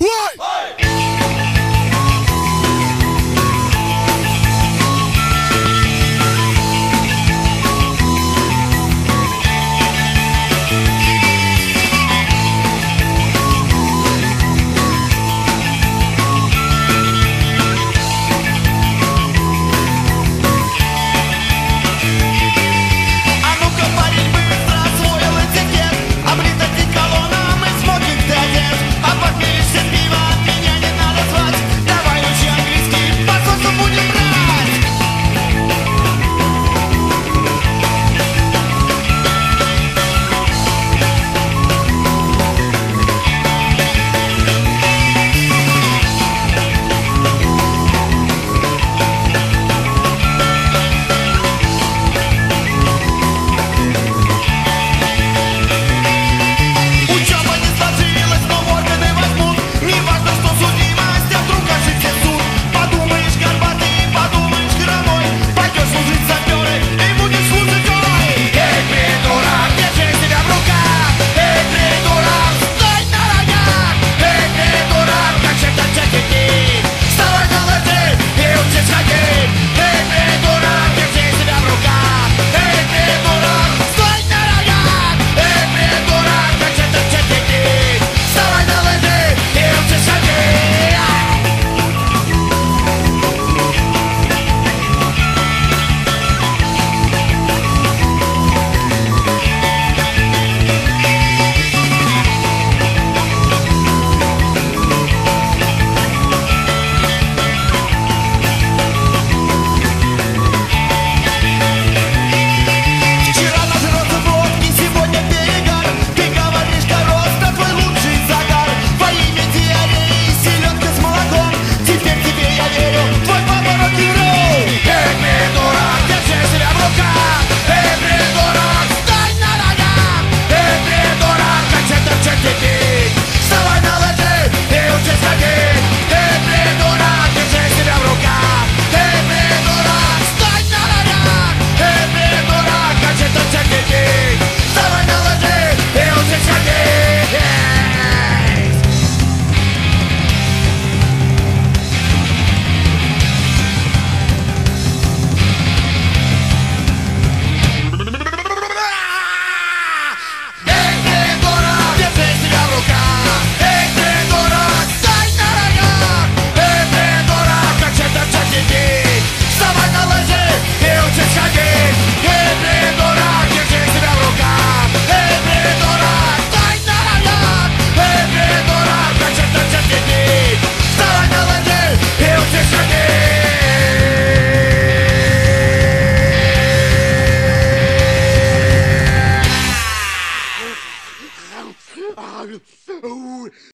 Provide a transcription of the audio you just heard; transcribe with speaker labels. Speaker 1: What?